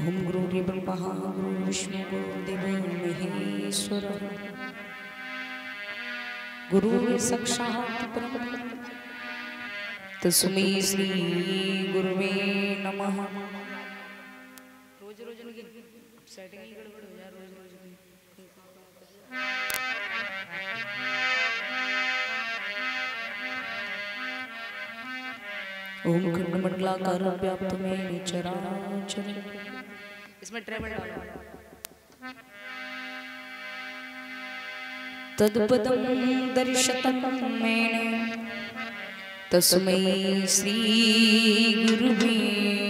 ओम गुरुर्ब्रह्मा गुरुर्विष्णु गुरुर्देवो महेश्वर। गुरु साक्षात् परब्रह्म तस्मै श्री गुरुवे नमः। रोज रोज इनकी सेटिंग ही गड़बड़ हो जाए रोज रोज ओम खंडमंडलाकार व्याप्त में चराचर इसमें ट्रेवल डालो दर्शतम दर्शतं मेन। तस्मै श्री गुरुवे।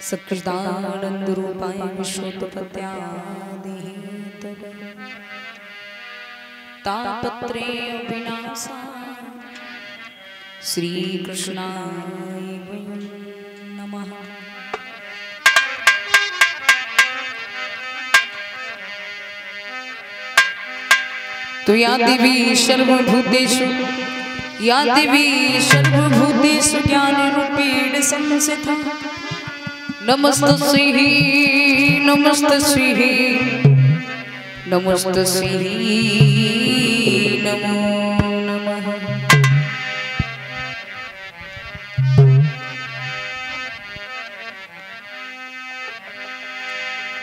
सकृदानंद रूपाय विश्वोत्पत्त्यादि तापत्रे विनाशा। श्री कृष्णाय वयं नमः। तो या देवी सर्वभूतेषु, या देवी सर्वभूतेषु ज्ञानरूपेण संस्थिता नमस्तस्यै नमस्तस्यै नमस्तस्यै नमो नमः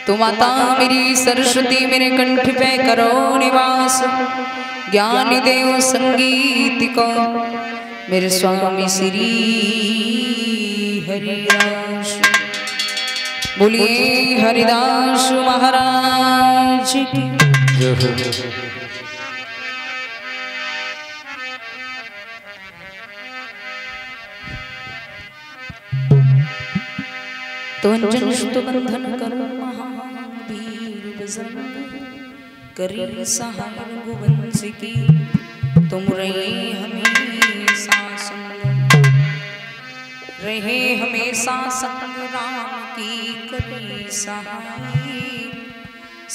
तो माता मेरी सरस्वती मेरे कंठ पे करो निवास। ज्ञान देव संगीत को मेरे स्वामी श्री बोलिए हरिदास महाराज की तो करो महावीर बजरंग करी सहाय रघुवंश की। तुम रहे हमेशा संग, रहे हमेशा संग।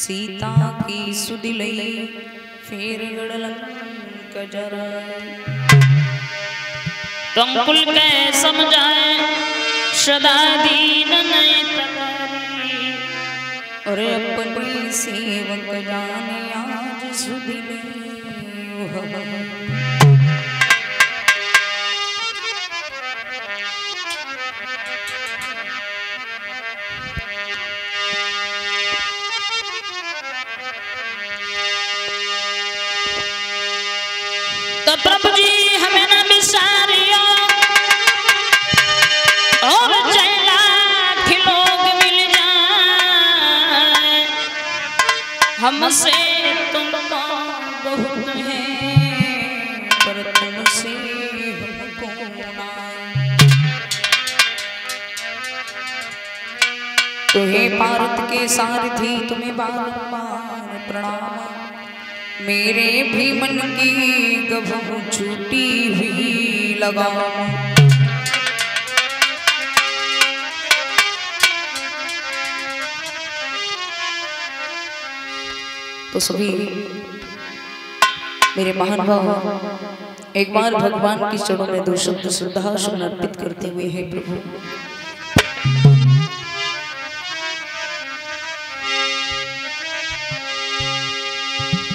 सीता की सुदिलई फेर गड़लंक जरा कंकुल के समझाए सदा दीन और अपनी सेवक जाने आज सुदिले तो प्रभु जी, हमें न और चला लोग मिल जाए। हमसे तुमको बहुत है, पर तुमसे हमको ना तो हे भारत के सारथी, तुम्हें बारंबार प्रणाम। मेरे भी मन की गभू छूटी हुई लगाओ तो सभी, मेरे महान भाव एक बार भगवान की चरणों में दो शब्द श्रद्धा सुमन अर्पित करते हुए हे प्रभु।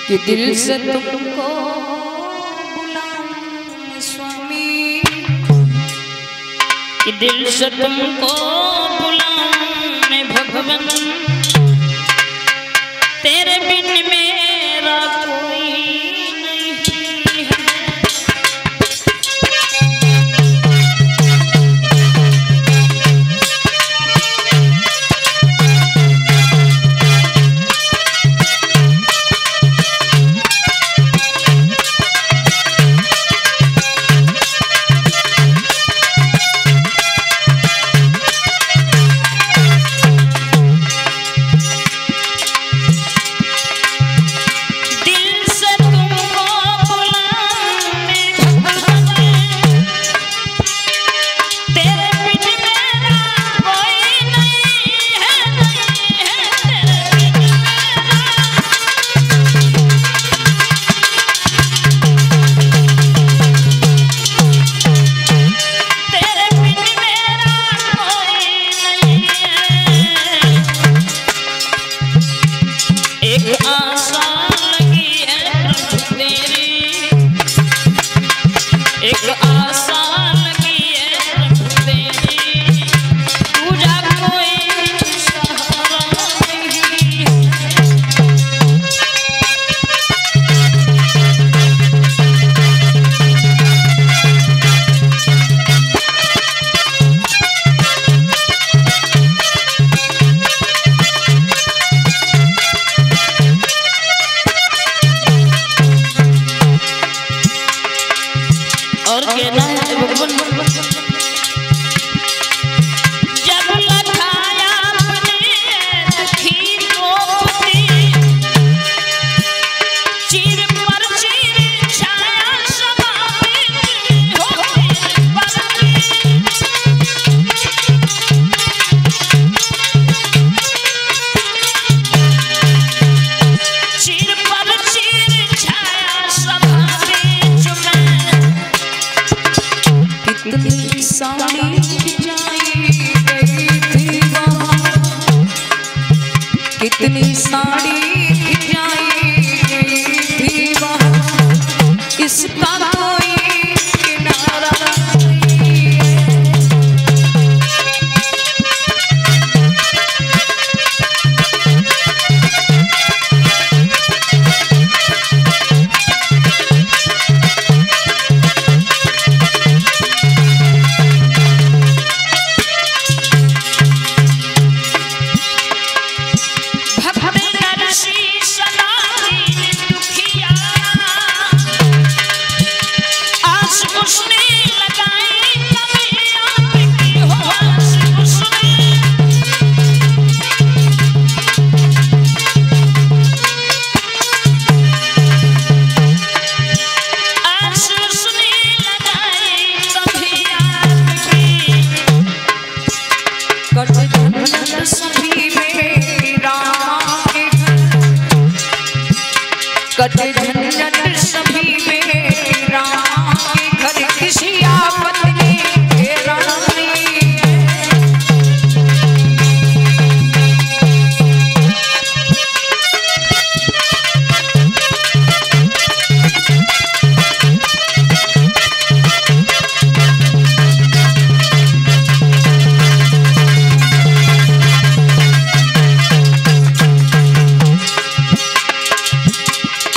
कि दिल से तुमको स्वामी। कि दिल से तुमको बुलाऊं मैं भगवान। तेरे बिन में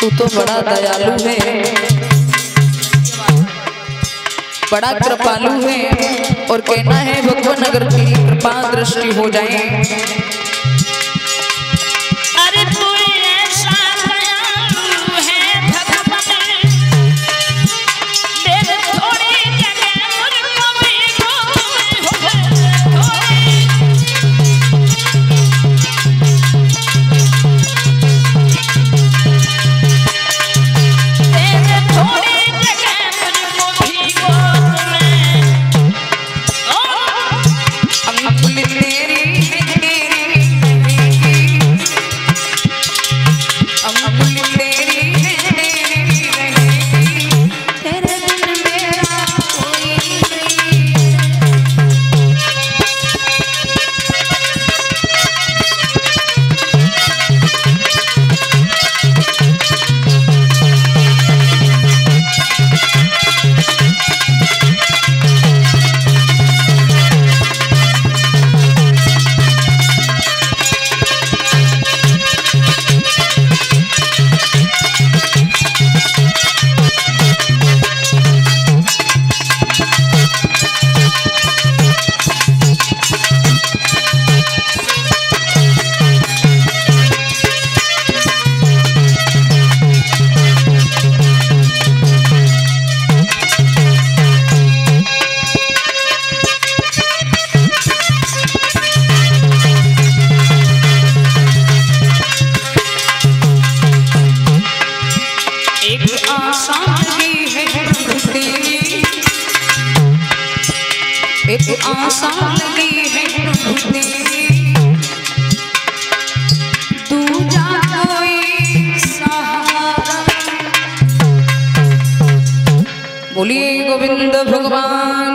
तू तो बड़ा दयालु है। बड़ा कृपालु है। और कहना है, भगवान, अगर तेरी कृपा दृष्टि हो जाए लगी है दूजा कोई सहारा। बोलिए गोविंद भगवान